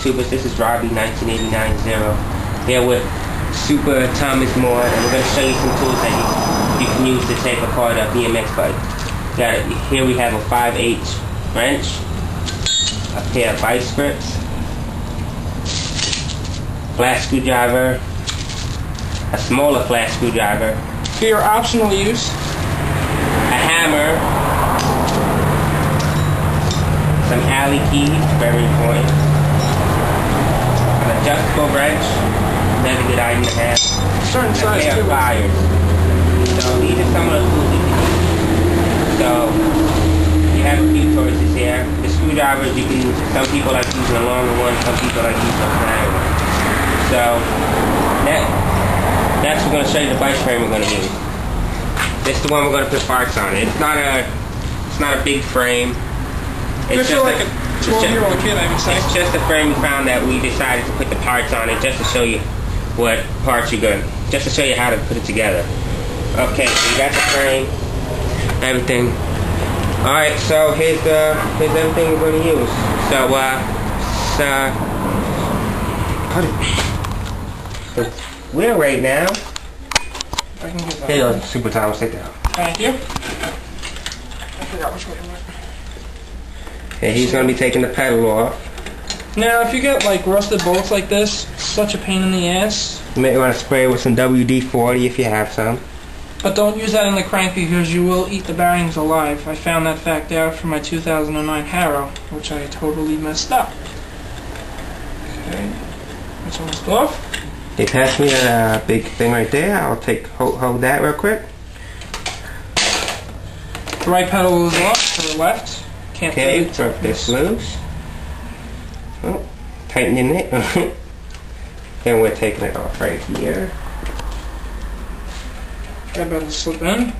YouTubers, this is Robby 1989-0 here with Super Thomas Moore and we're going to show you some tools that you, you can use to take apart a BMX bike. Got it. Here we have a 5H wrench, a pair of vice grips, flat screwdriver, a smaller flat screwdriver, For your optional use, a hammer, some alley keys, very important, adjustable wrench, another good item to have, certain a size of too. pliers. So these are some of the tools you can use. So you have a few choices here. The screwdrivers, you can. Some people like using a longer one. Some people like using a flatter one. So that that's we're gonna show you the bike frame we're gonna use. This is the one we're gonna put parts on. It's not a it's not a big frame. It's just. like a it's 12 just- year old kid, I would say. it's just a frame we found that we decided to put the parts on it just to show you what parts you're going to, just to show you how to put it together. Okay, so you got the frame, everything. Alright, so here's the, here's everything we're going to use. So, uh, so, put it, so we're right now, I can get that. here you go, Super Thomas, sit down. Thank you. I forgot which way it went. And he's going to be taking the pedal off. Now, if you get like rusted bolts like this, such a pain in the ass. You may want to spray it with some WD-40 if you have some. But don't use that in the crank because you will eat the bearings alive. I found that fact out from my 2009 Haro, which I totally messed up. Okay, that's almost off. They passed me uh, big thing right there. I'll take hold, hold that real quick. The right pedal is off, to the left. Can't Okay, turn this loose. Oh, tightening it. then we're taking it off right here. I better slip in.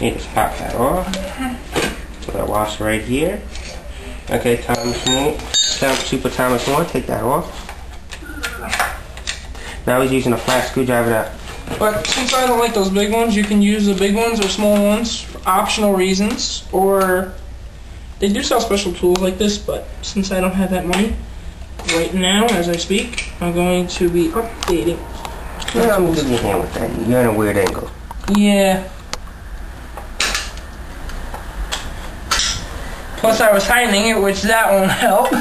You just pop that off. Put that washer right here. Okay, Thomas Moore. Tom, Super Thomas Moore, take that off. Now he's using a flat screwdriver that But since I don't like those big ones, you can use the big ones or small ones for optional reasons. Or they do sell special tools like this, but since I don't have that money right now as I speak, I'm going to be updating. Yeah, I'm just your hand with that. You're in a weird angle. Yeah. Plus I was tightening it, which that won't help.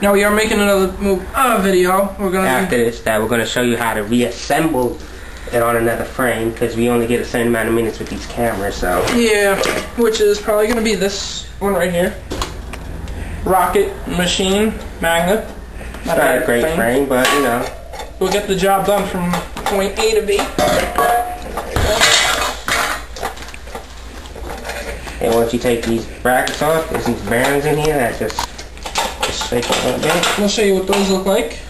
now we are making another move, uh, video. We're gonna After this, that we're going to show you how to reassemble it on another frame because we only get a certain amount of minutes with these cameras. So Yeah, which is probably gonna be this one right here. Rocket machine magnet. not a great frame, but you know. We'll get the job done from point A to B. And once you take these brackets off, there's these bearings in here that just, just shake it a bit. We'll show you what those look like.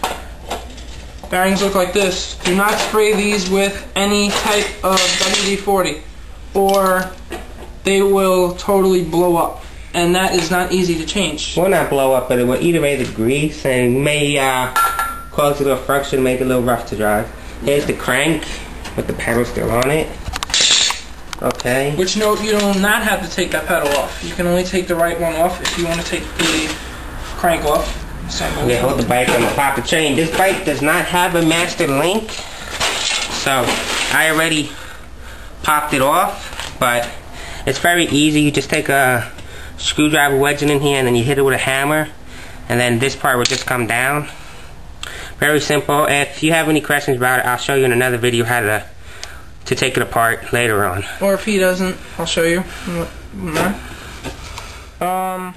Bearings look like this. Do not spray these with any type of WD-40 or they will totally blow up. And that is not easy to change. Will not blow up, but it will eat away the grease and may uh, cause a little friction, make it a little rough to drive. Here's the crank with the pedal still on it. Okay. Which note, you do not have to take that pedal off. You can only take the right one off if you want to take the crank off. So, Okay, hold the bike on the proper chain. This bike does not have a master link, so I already popped it off, but it's very easy. You just take a screwdriver, wedge it in here, and then you hit it with a hammer, and then this part will just come down. Very simple. If you have any questions about it, I'll show you in another video how to to take it apart later on. Or if he doesn't, I'll show you. Um.